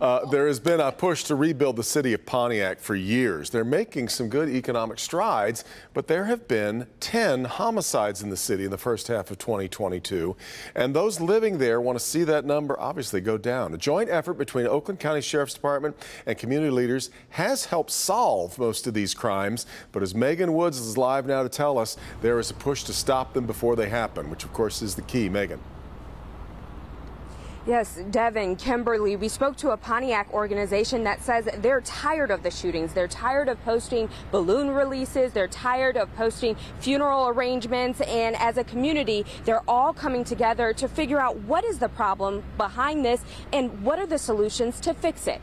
Uh, there has been a push to rebuild the city of Pontiac for years. They're making some good economic strides, but there have been 10 homicides in the city in the first half of 2022. And those living there want to see that number obviously go down. A joint effort between Oakland County Sheriff's Department and community leaders has helped solve most of these crimes. But as Megan Woods is live now to tell us, there is a push to stop them before they happen, which of course is the key. Megan. Yes, Devin, Kimberly, we spoke to a Pontiac organization that says they're tired of the shootings. They're tired of posting balloon releases. They're tired of posting funeral arrangements. And as a community, they're all coming together to figure out what is the problem behind this and what are the solutions to fix it.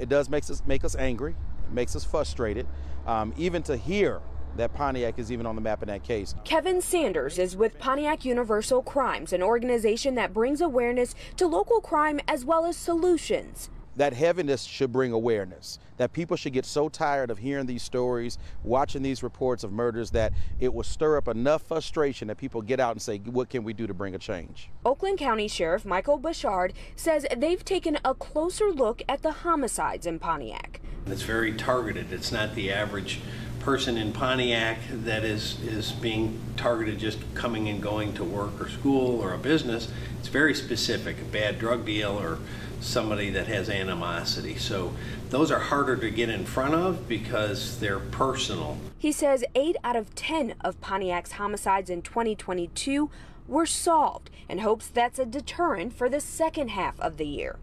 It does make us, make us angry. It makes us frustrated. Um, even to hear that Pontiac is even on the map in that case. Kevin Sanders is with Pontiac Universal Crimes, an organization that brings awareness to local crime as well as solutions. That heaviness should bring awareness. That people should get so tired of hearing these stories, watching these reports of murders, that it will stir up enough frustration that people get out and say, What can we do to bring a change? Oakland County Sheriff Michael Bouchard says they've taken a closer look at the homicides in Pontiac. It's very targeted. It's not the average person in Pontiac that is, is being targeted just coming and going to work or school or a business. It's very specific, a bad drug deal or somebody that has animosity. So those are harder to get in front of because they're personal. He says 8 out of 10 of Pontiac's homicides in 2022 were solved and hopes that's a deterrent for the second half of the year.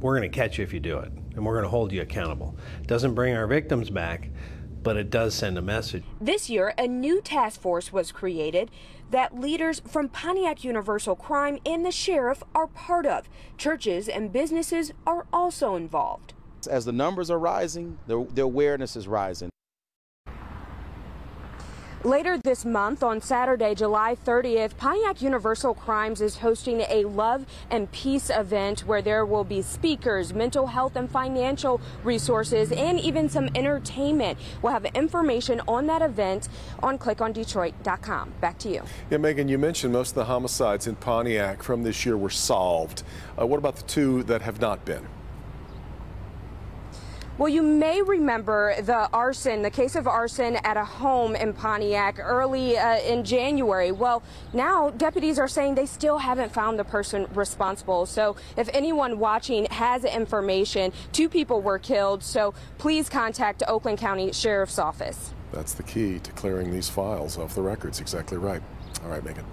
We're going to catch you if you do it, and we're going to hold you accountable. Doesn't bring our victims back, but it does send a message. This year, a new task force was created that leaders from Pontiac Universal Crime and the sheriff are part of. Churches and businesses are also involved. As the numbers are rising, the, the awareness is rising. Later this month, on Saturday, July 30th, Pontiac Universal Crimes is hosting a Love and Peace event where there will be speakers, mental health and financial resources, and even some entertainment. We'll have information on that event on clickondetroit.com. Back to you. Yeah, Megan, you mentioned most of the homicides in Pontiac from this year were solved. Uh, what about the two that have not been? Well, you may remember the arson, the case of arson at a home in Pontiac early uh, in January. Well, now deputies are saying they still haven't found the person responsible. So if anyone watching has information, two people were killed. So please contact Oakland County Sheriff's Office. That's the key to clearing these files off the records. Exactly right. All right, Megan.